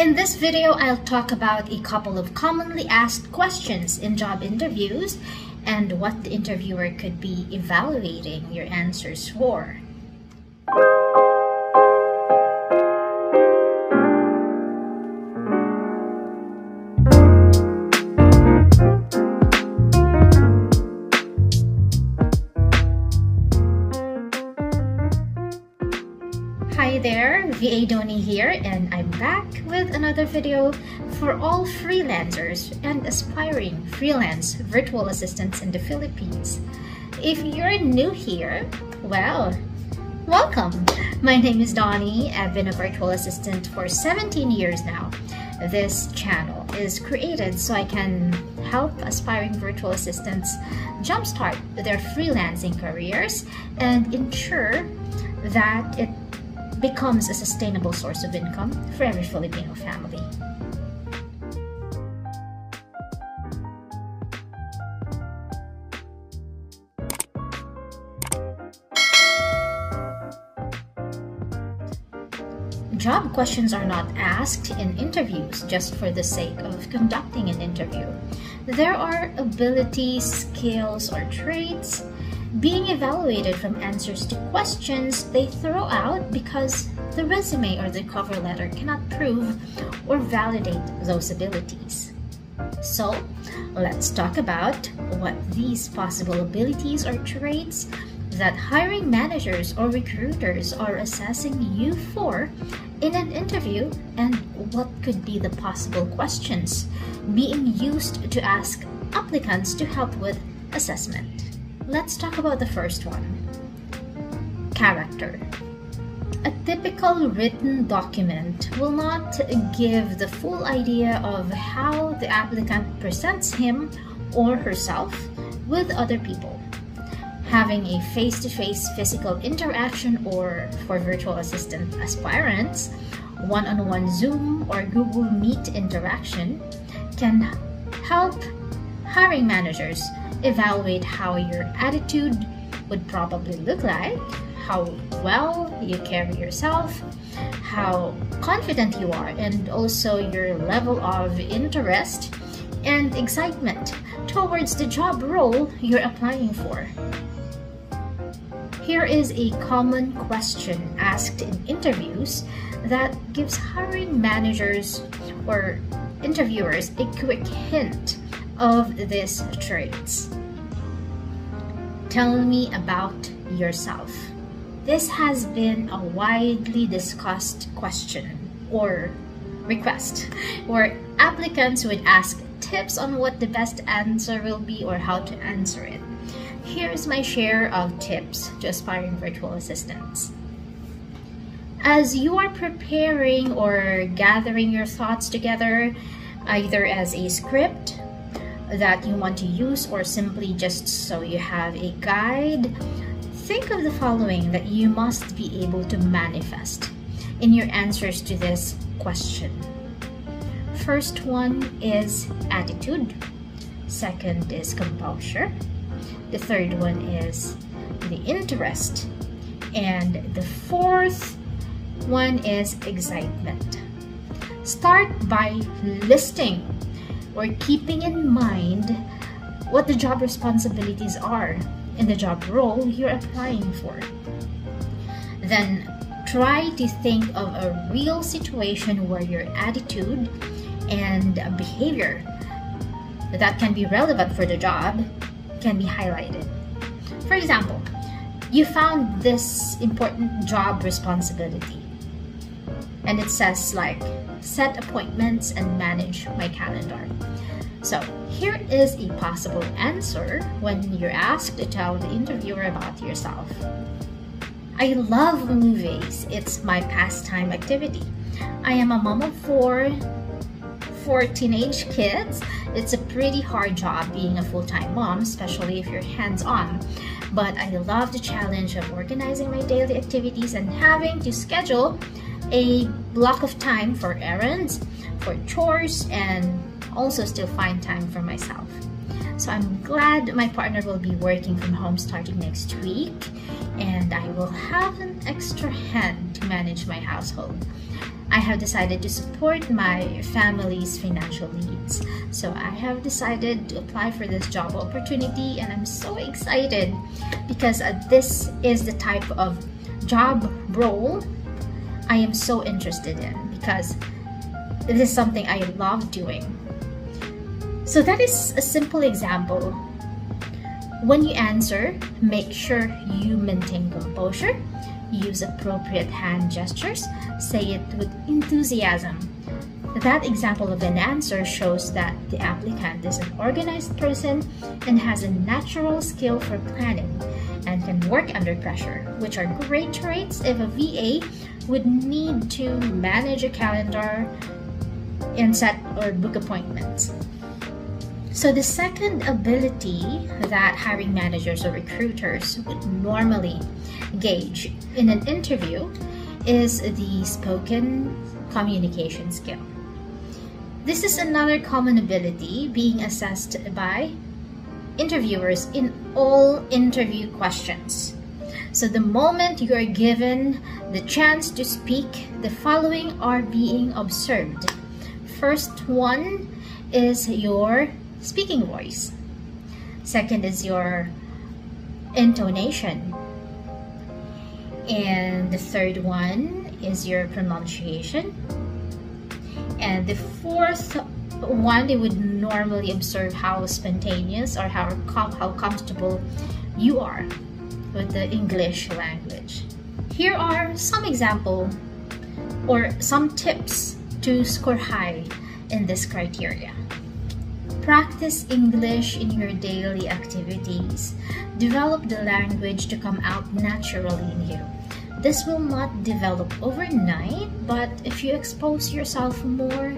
In this video, I'll talk about a couple of commonly asked questions in job interviews and what the interviewer could be evaluating your answers for. VA Dony here and I'm back with another video for all freelancers and aspiring freelance virtual assistants in the Philippines. If you're new here, well, welcome! My name is Dony. I've been a virtual assistant for 17 years now. This channel is created so I can help aspiring virtual assistants jumpstart their freelancing careers and ensure that it becomes a sustainable source of income for every Filipino family. Job questions are not asked in interviews just for the sake of conducting an interview. There are abilities, skills, or traits being evaluated from answers to questions they throw out because the resume or the cover letter cannot prove or validate those abilities. So, let's talk about what these possible abilities or traits that hiring managers or recruiters are assessing you for in an interview and what could be the possible questions being used to ask applicants to help with assessment. Let's talk about the first one character. A typical written document will not give the full idea of how the applicant presents him or herself with other people. Having a face to face physical interaction, or for virtual assistant aspirants, one on one Zoom or Google Meet interaction can help hiring managers evaluate how your attitude would probably look like, how well you carry yourself, how confident you are, and also your level of interest and excitement towards the job role you're applying for. Here is a common question asked in interviews that gives hiring managers or interviewers a quick hint of these traits. Tell me about yourself. This has been a widely discussed question or request where applicants would ask tips on what the best answer will be or how to answer it. Here's my share of tips to aspiring virtual assistants. As you are preparing or gathering your thoughts together, either as a script that you want to use or simply just so you have a guide, think of the following that you must be able to manifest in your answers to this question. First one is attitude. Second is composure. The third one is the interest. And the fourth one is excitement. Start by listing or keeping in mind what the job responsibilities are in the job role you're applying for. Then try to think of a real situation where your attitude and behavior that can be relevant for the job can be highlighted. For example, you found this important job responsibility and it says like set appointments and manage my calendar. So here is a possible answer when you're asked to tell the interviewer about yourself. I love movies. It's my pastime activity. I am a mom of four, for teenage kids. It's a pretty hard job being a full-time mom, especially if you're hands-on. But I love the challenge of organizing my daily activities and having to schedule a block of time for errands, for chores, and also still find time for myself. So I'm glad my partner will be working from home starting next week and I will have an extra hand to manage my household. I have decided to support my family's financial needs. So I have decided to apply for this job opportunity and I'm so excited because uh, this is the type of job role I am so interested in because it is something I love doing. So that is a simple example. When you answer, make sure you maintain composure use appropriate hand gestures, say it with enthusiasm. That example of an answer shows that the applicant is an organized person and has a natural skill for planning and can work under pressure, which are great traits if a VA would need to manage a calendar and set or book appointments. So the second ability that hiring managers or recruiters would normally gauge in an interview is the spoken communication skill. This is another common ability being assessed by interviewers in all interview questions. So the moment you are given the chance to speak, the following are being observed. First one is your speaking voice. Second is your intonation. And the third one is your pronunciation. And the fourth one, they would normally observe how spontaneous or how, com how comfortable you are with the English language. Here are some example or some tips to score high in this criteria. Practice English in your daily activities. Develop the language to come out naturally in you. This will not develop overnight, but if you expose yourself more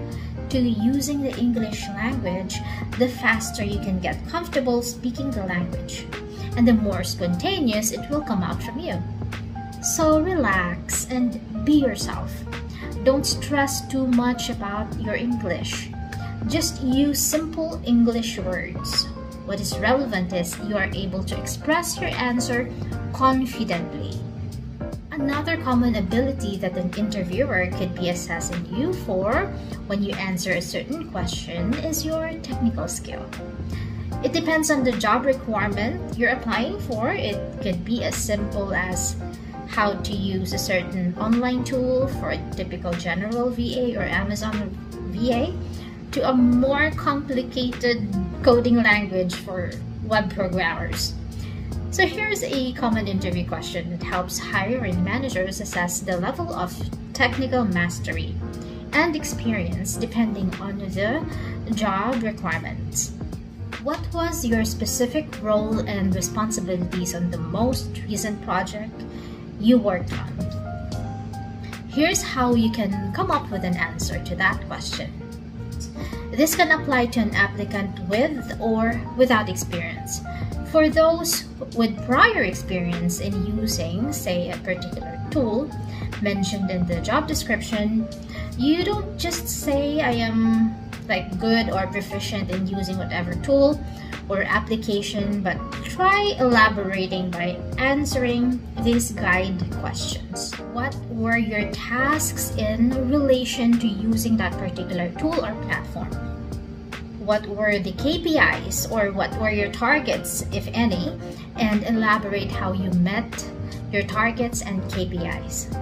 to using the English language, the faster you can get comfortable speaking the language, and the more spontaneous it will come out from you. So relax and be yourself. Don't stress too much about your English. Just use simple English words. What is relevant is you are able to express your answer confidently. Another common ability that an interviewer could be assessing you for when you answer a certain question is your technical skill. It depends on the job requirement you're applying for. It could be as simple as how to use a certain online tool for a typical general VA or Amazon VA to a more complicated coding language for web programmers. So here's a common interview question that helps hiring managers assess the level of technical mastery and experience depending on the job requirements. What was your specific role and responsibilities on the most recent project you worked on? Here's how you can come up with an answer to that question. This can apply to an applicant with or without experience. For those with prior experience in using, say, a particular tool mentioned in the job description, you don't just say, I am like good or proficient in using whatever tool or application, but try elaborating by answering these guide questions. What were your tasks in relation to using that particular tool or platform? What were the KPIs or what were your targets, if any, and elaborate how you met your targets and KPIs.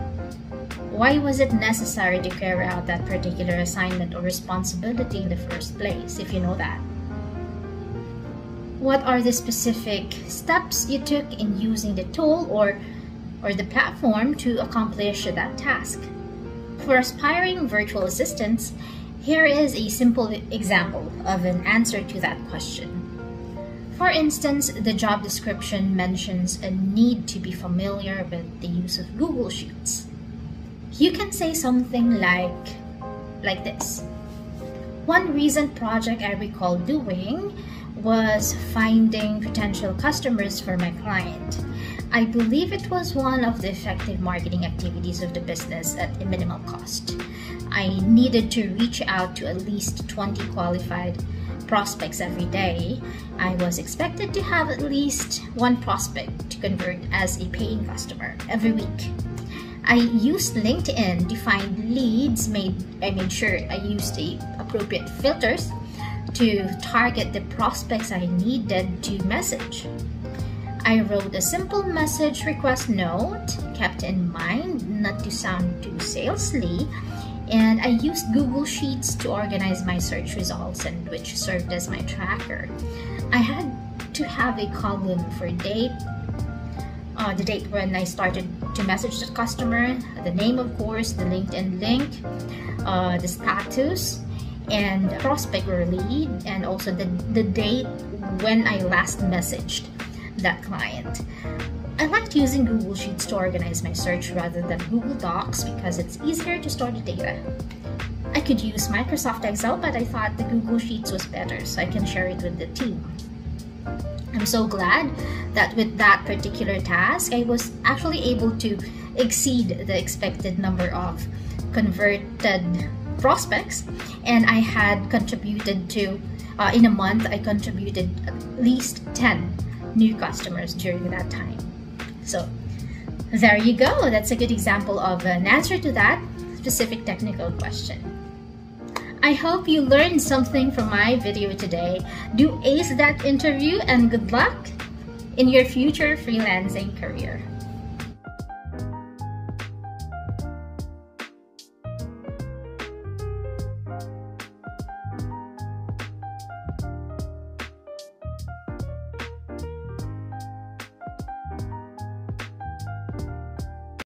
Why was it necessary to carry out that particular assignment or responsibility in the first place, if you know that? What are the specific steps you took in using the tool or, or the platform to accomplish that task? For aspiring virtual assistants, here is a simple example of an answer to that question. For instance, the job description mentions a need to be familiar with the use of Google Sheets you can say something like like this. One recent project I recall doing was finding potential customers for my client. I believe it was one of the effective marketing activities of the business at a minimal cost. I needed to reach out to at least 20 qualified prospects every day. I was expected to have at least one prospect to convert as a paying customer every week. I used LinkedIn to find leads. Made I made sure I used the appropriate filters to target the prospects I needed to message. I wrote a simple message request note, kept in mind not to sound too salesy, and I used Google Sheets to organize my search results and which served as my tracker. I had to have a column for date, uh, the date when I started to message the customer, the name of course, the LinkedIn link, uh, the status, and prospect or lead, and also the, the date when I last messaged that client. I liked using Google Sheets to organize my search rather than Google Docs because it's easier to store the data. I could use Microsoft Excel, but I thought the Google Sheets was better so I can share it with the team. I'm so glad that with that particular task, I was actually able to exceed the expected number of converted prospects and I had contributed to, uh, in a month, I contributed at least 10 new customers during that time. So there you go. That's a good example of an answer to that specific technical question. I hope you learned something from my video today. Do ace that interview and good luck in your future freelancing career.